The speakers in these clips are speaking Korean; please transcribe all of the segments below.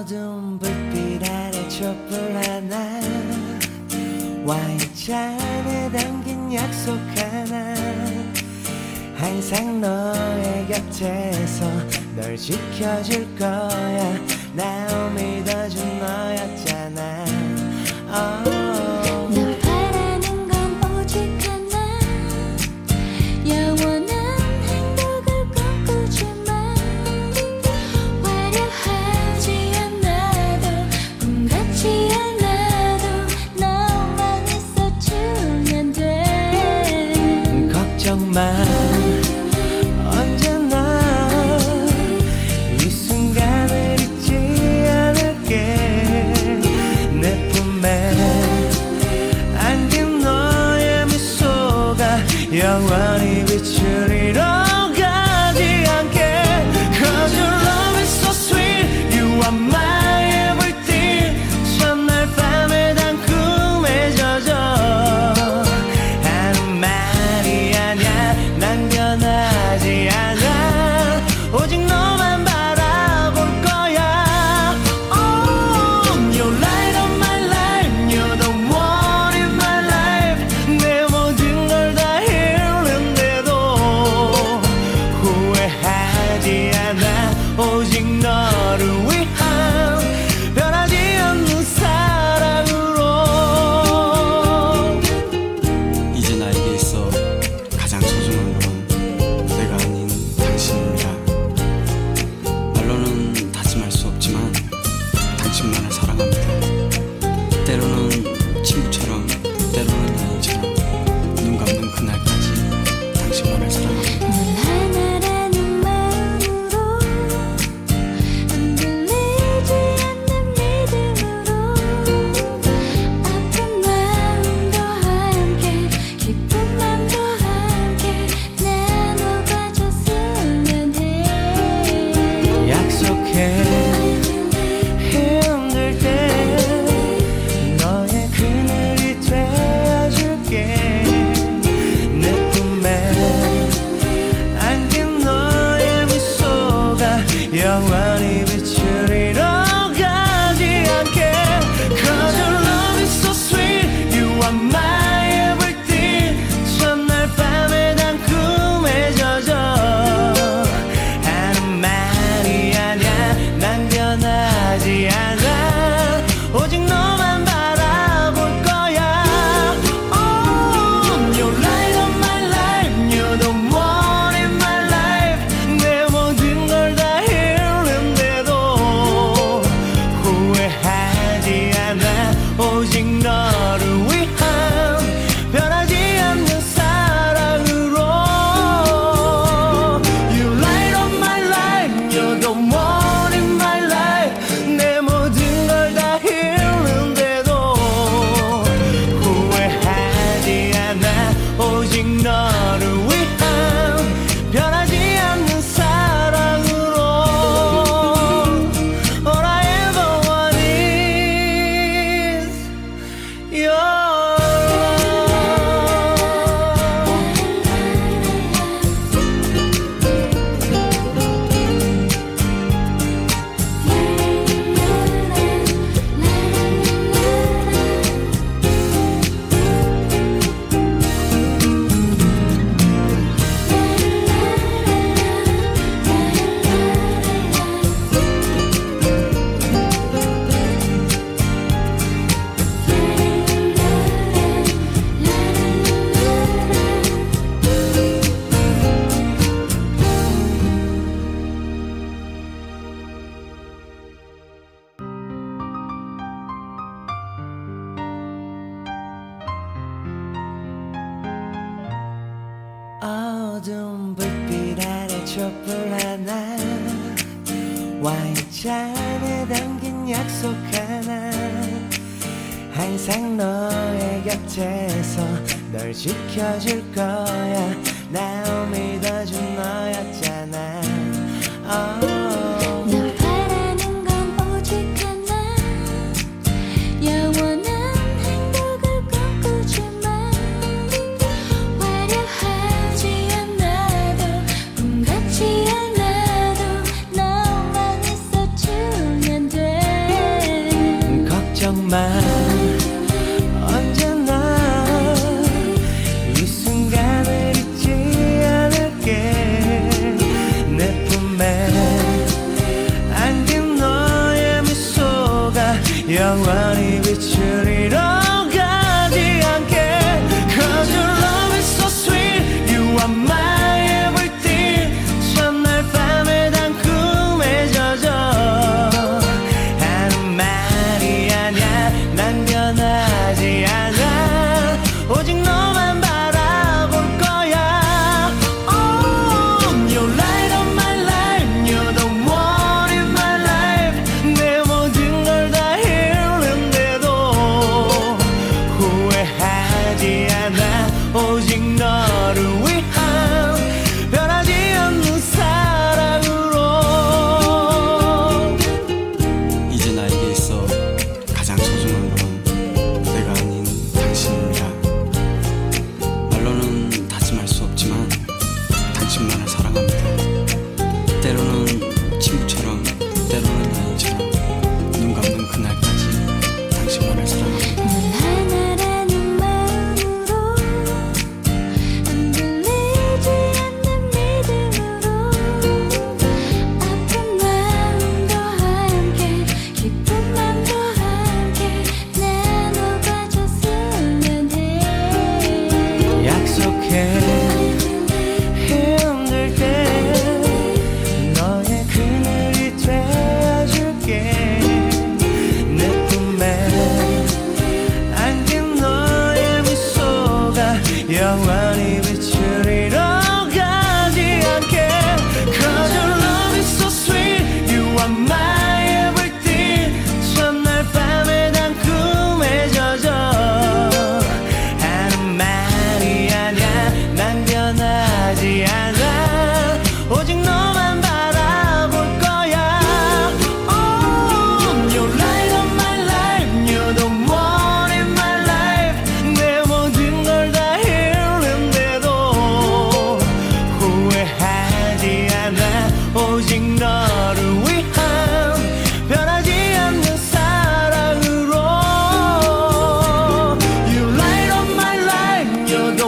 어두운 불빛 아래 촛불 하나 와인잔에 담긴 약속 하나. 항상 너의 곁에서 널 지켜줄 거야. 나 믿어준 너였잖아. oh. man.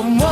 amor.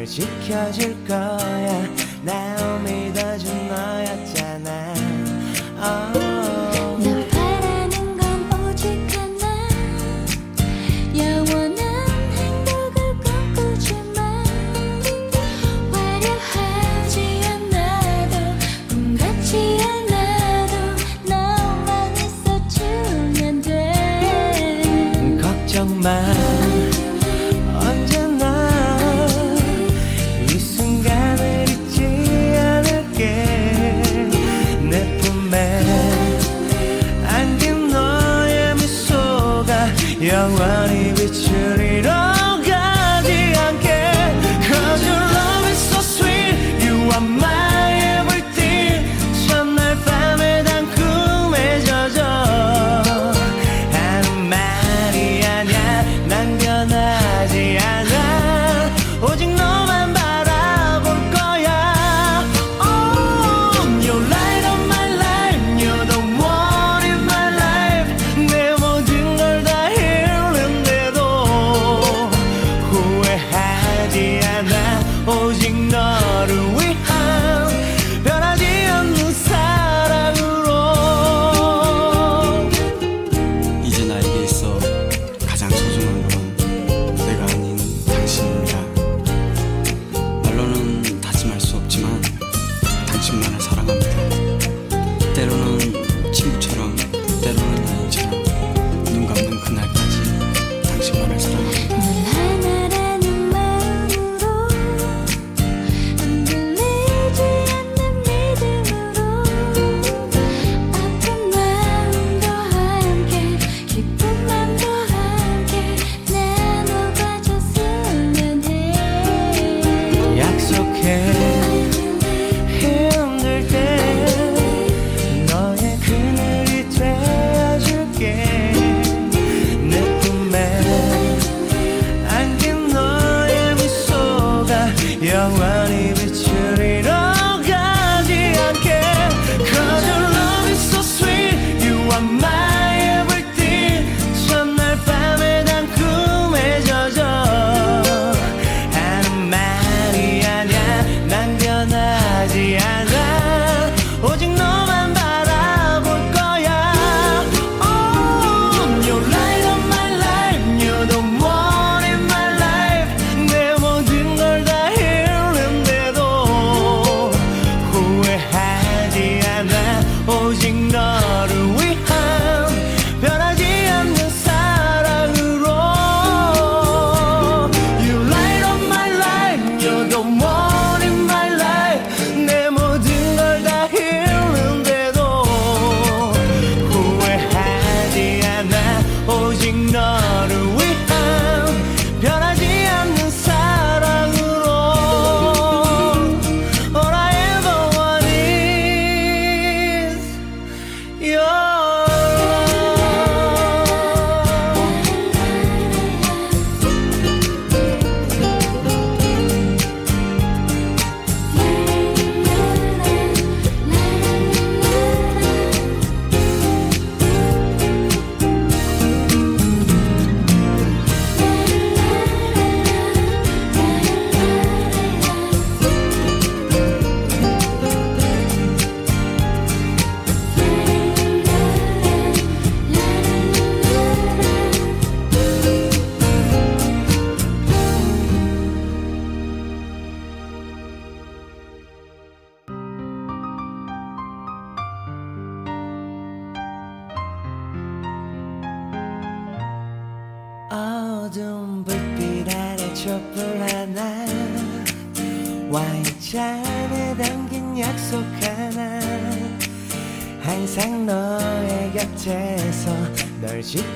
널 지켜줄 거야. 날 믿어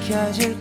켜줄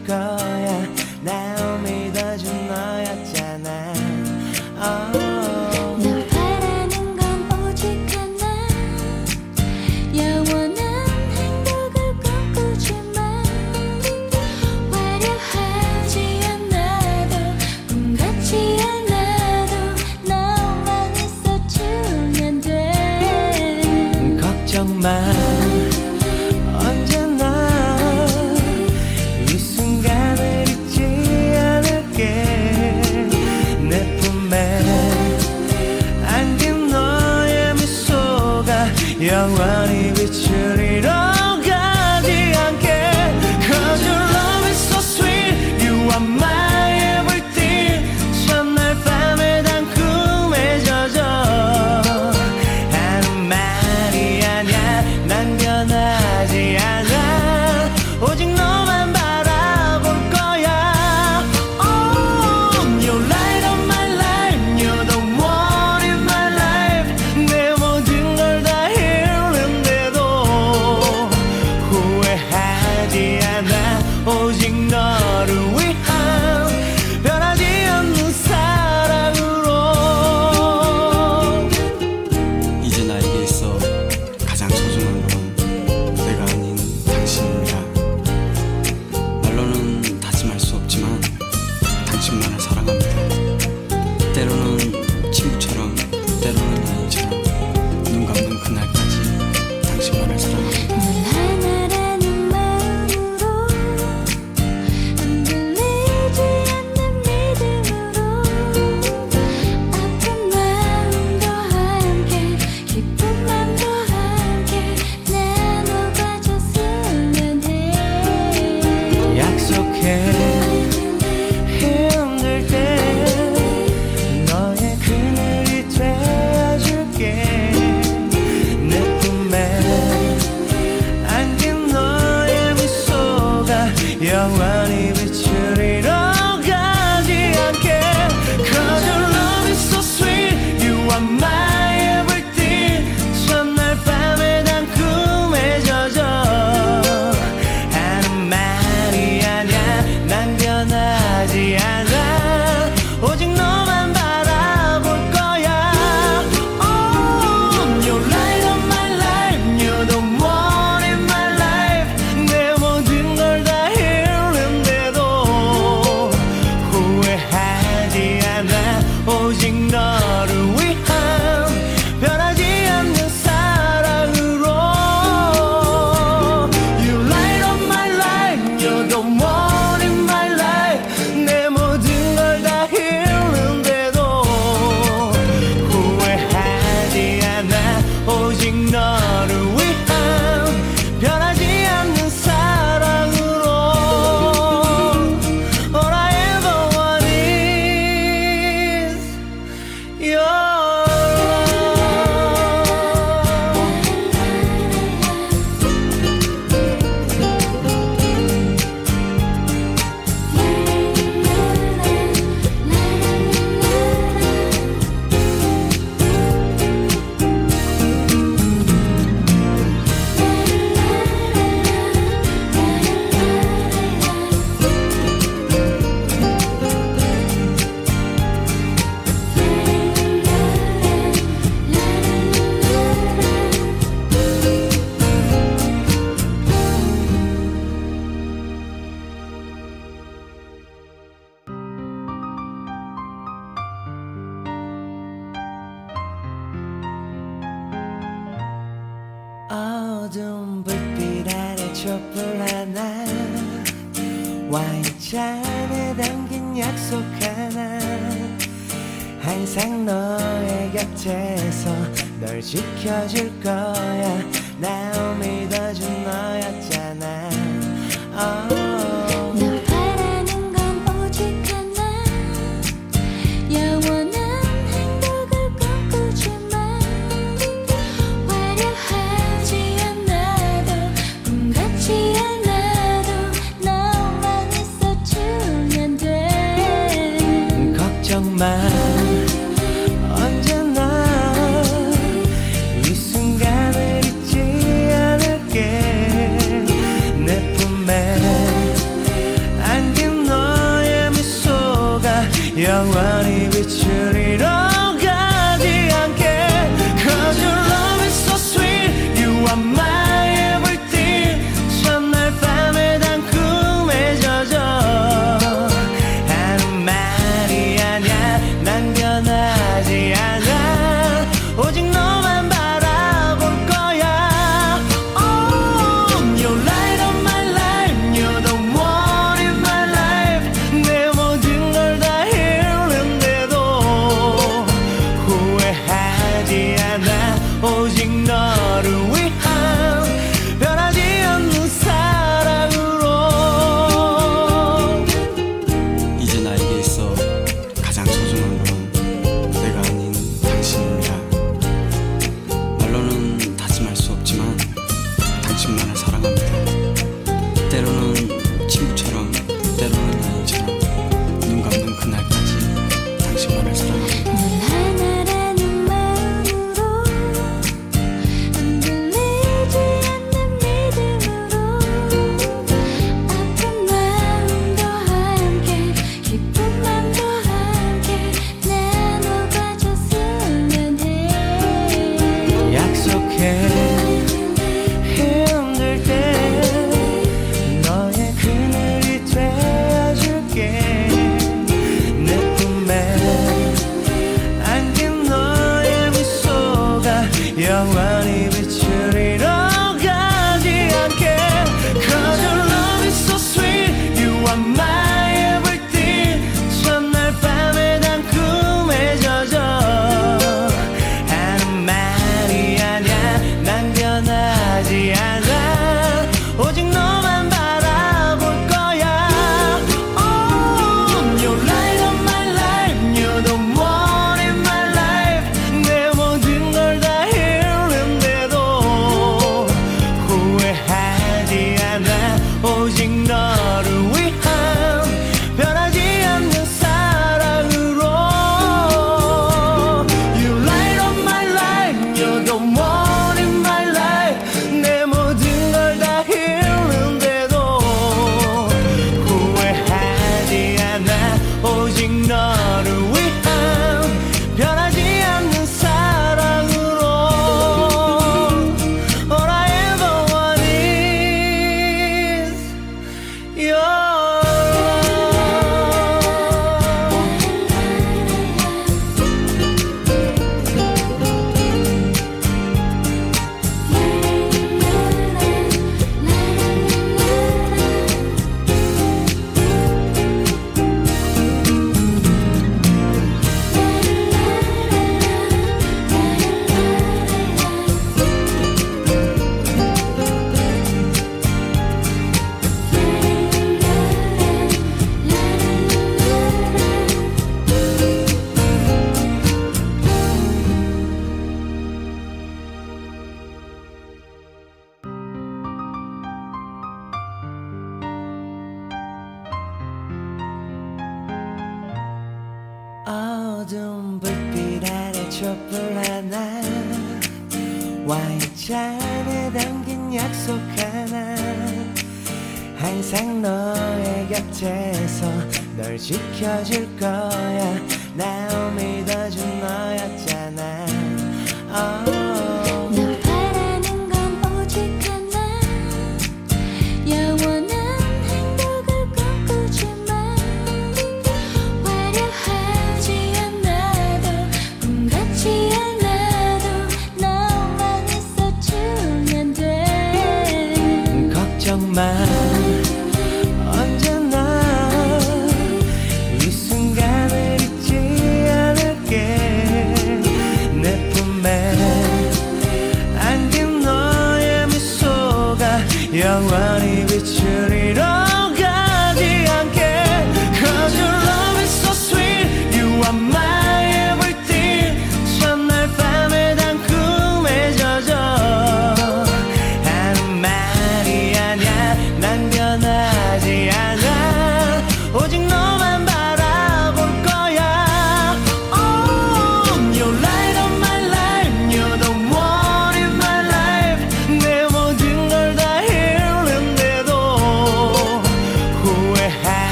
않아 오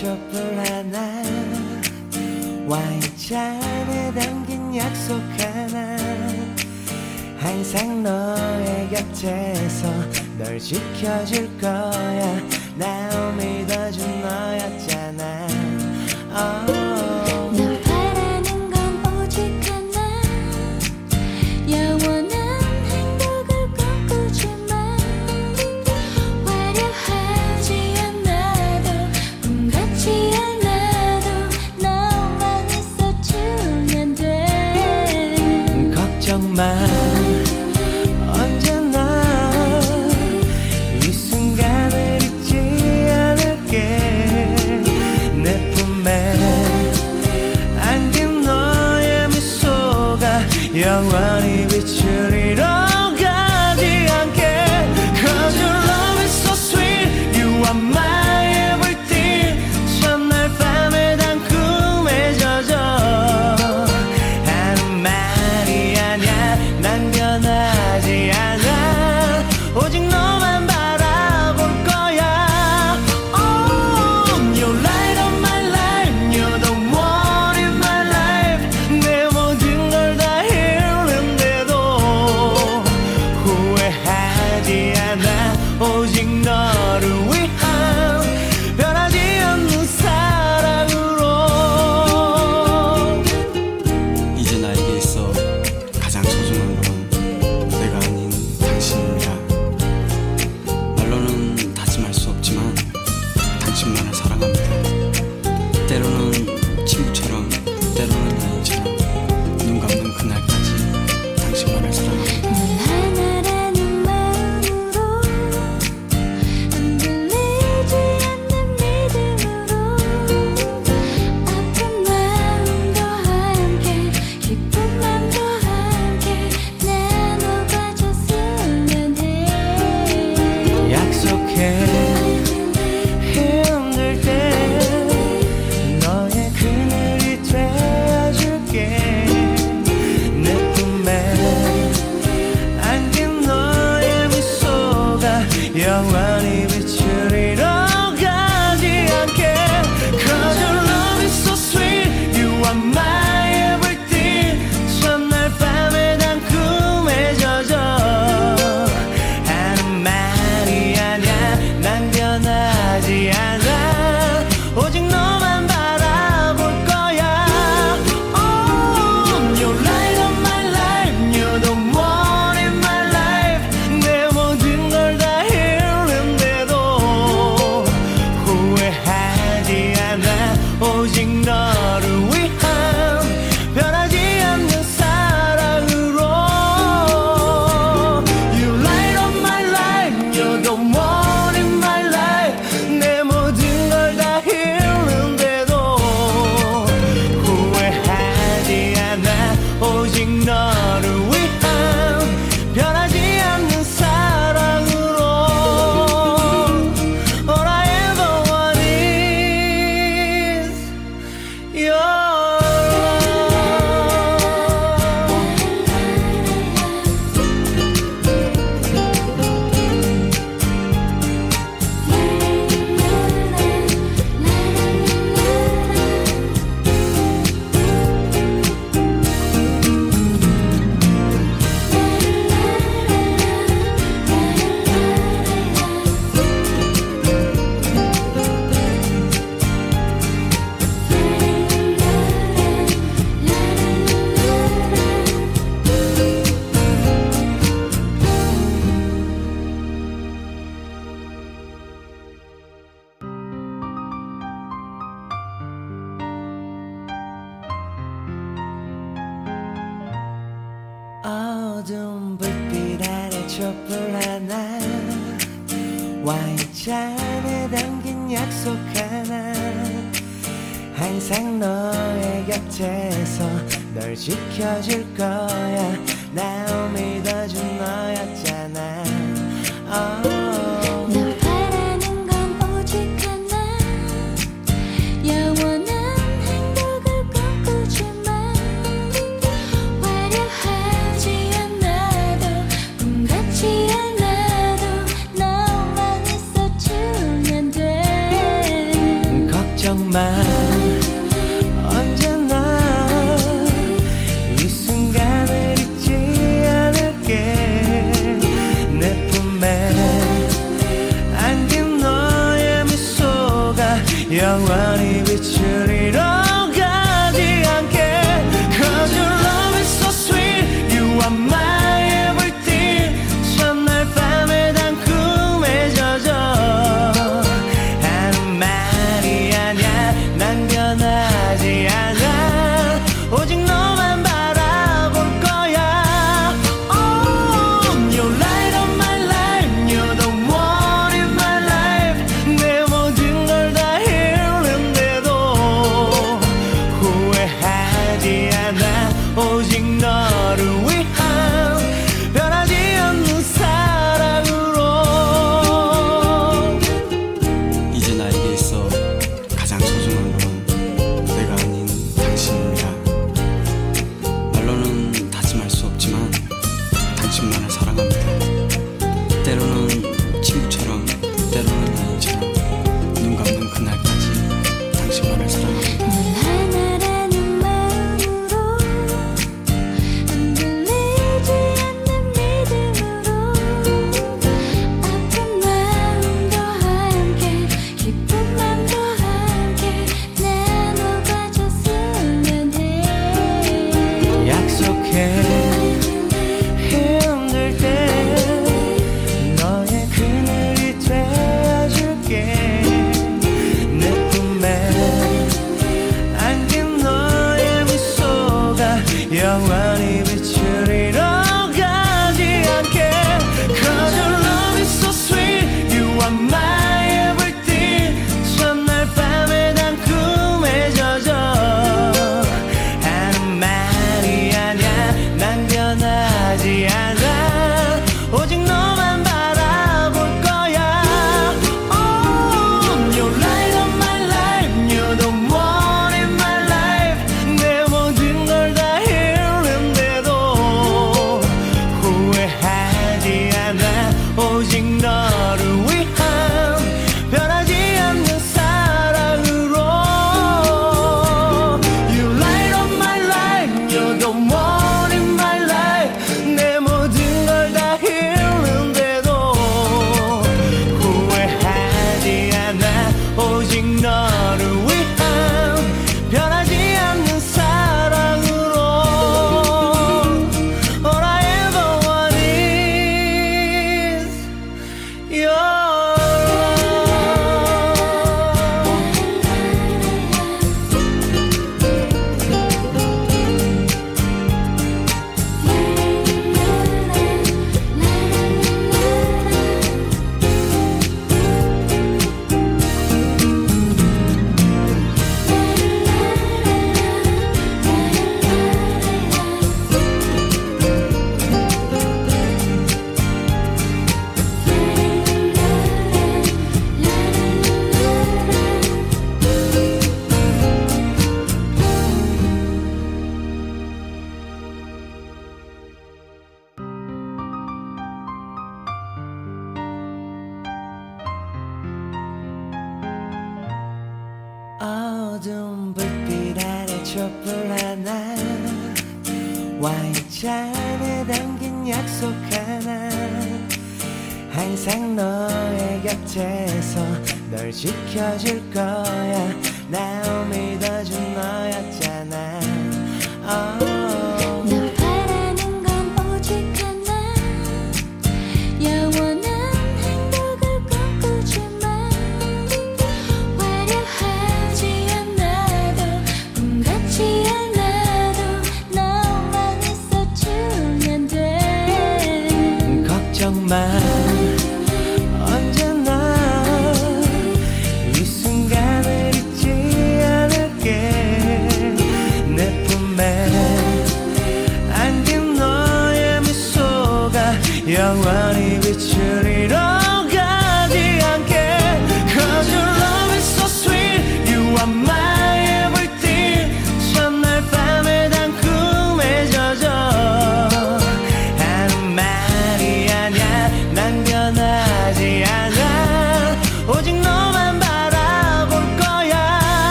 촛불 하나 와인잔에 담긴 약속 하나. 항상 너의 곁에서 널 지켜줄 거야. 나 믿어준 널 지켜줄 거 pierda, hoy en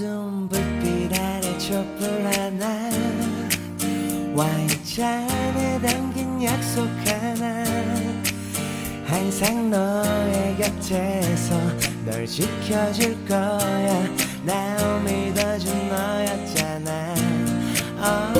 어두운 불빛 아래 촛불 하나 와인잔에 담긴 약속 하나 항상 너의 곁에서 널 지켜줄 거야 나 믿어준 너였잖아 oh.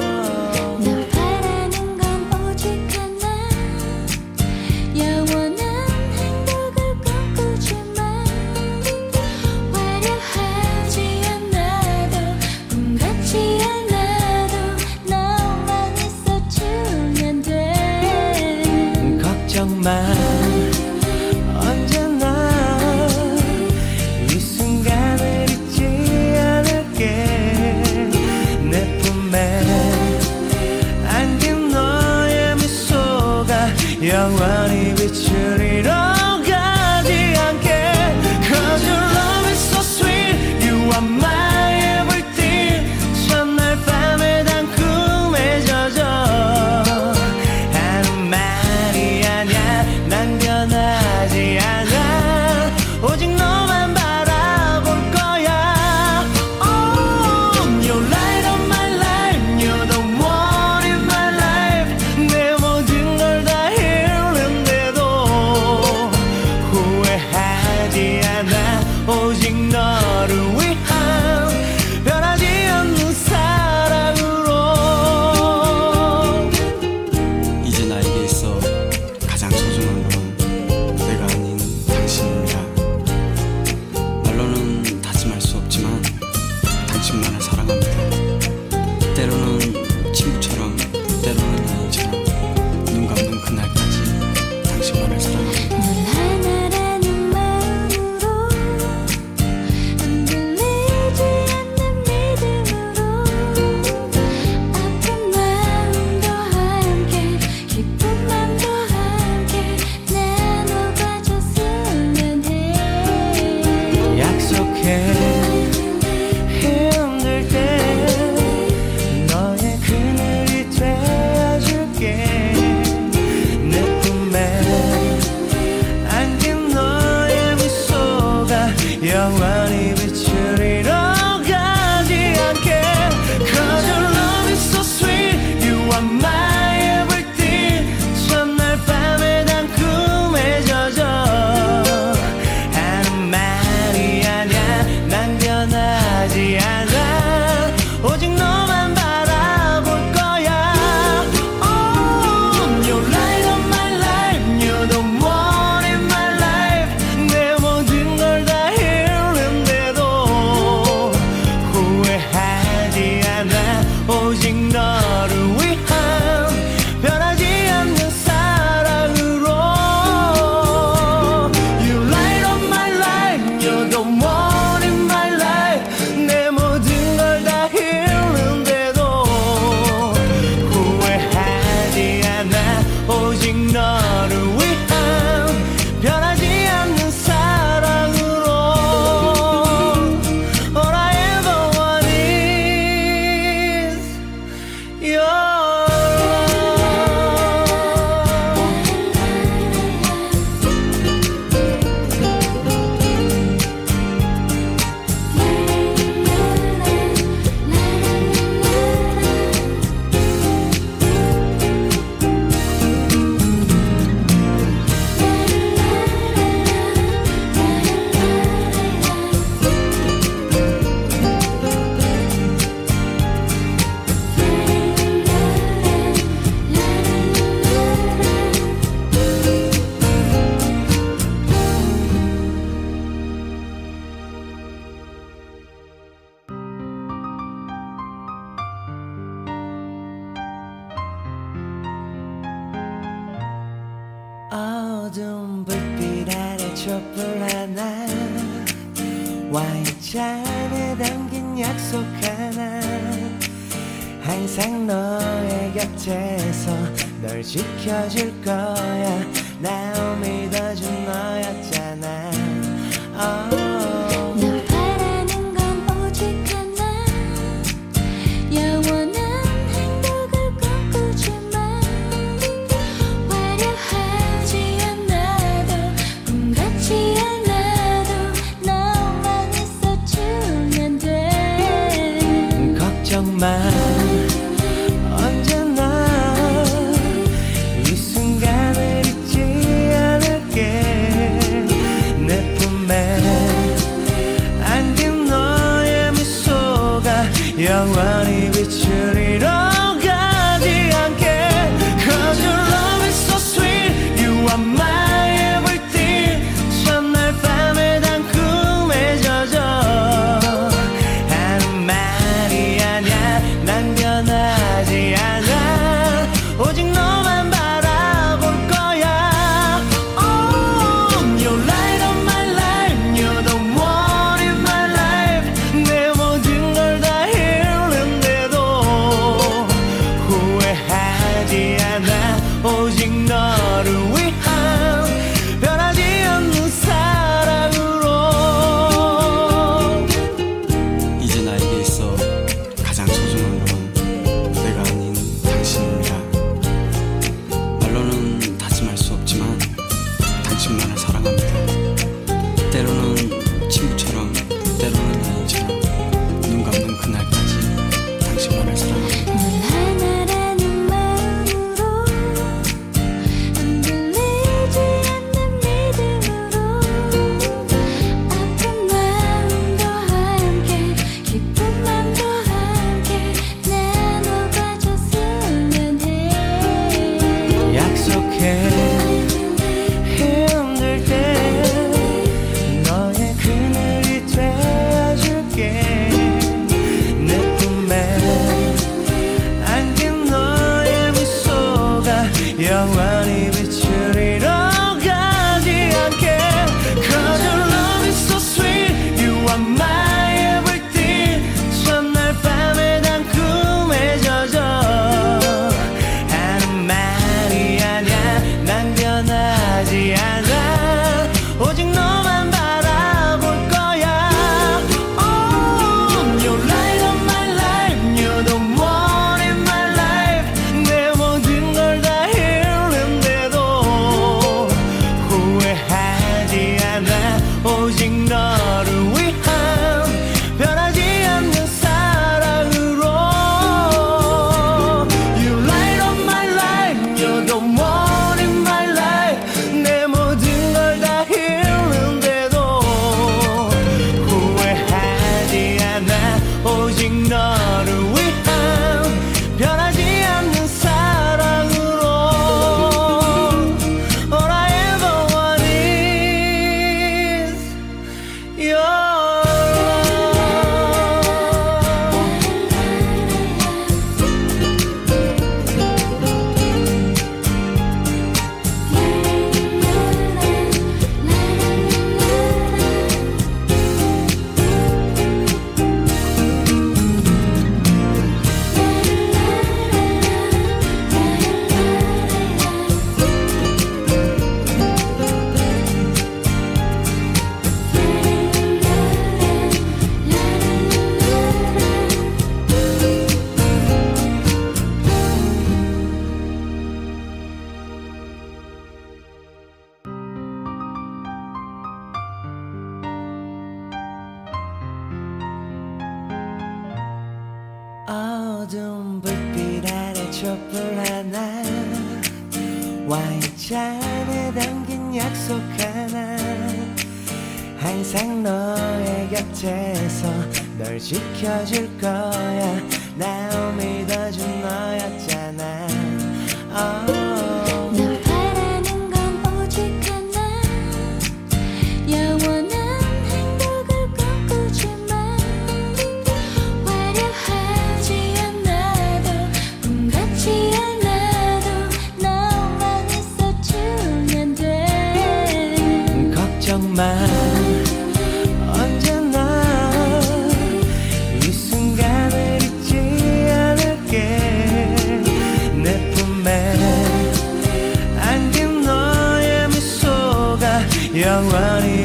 around